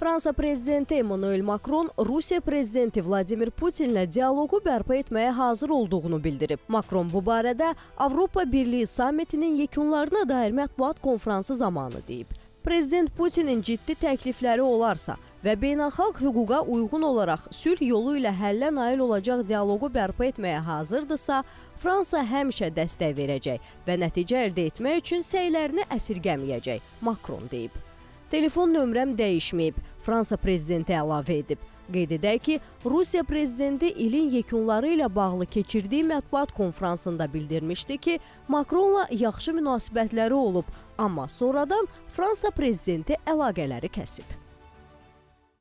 Fransa prezidenti Emmanuel Macron Rusiya prezidenti Vladimir Putinlə dialoqu bərpa etməyə hazır olduğunu bildirib. Macron bu barədə Avropa Birliyi sammitinin yekunlarına dair mətbuat konfransı zamanı deyib. Prezident Putinin ciddi təklifləri olarsa və beynəlxalq hüquqa uyğun olaraq sülh yolu ilə həllə nail olacaq dialoqu bərpa etməyə hazırdırsa, Fransa həmişə dəstək verəcək və nəticə əldə etmək üçün səylərini əsirgəməyəcək, Macron deyib. Telefon nömrəm dəyişməyib, Fransa prezidenti əlavə edib. Qeyd edək ki, Rusiya prezidenti ilin yekunları ilə bağlı keçirdiyi mətbuat konfransında bildirmişdi ki, Makronla yaxşı münasibətləri olub, amma sonradan Fransa prezidenti əlaqələri kəsib.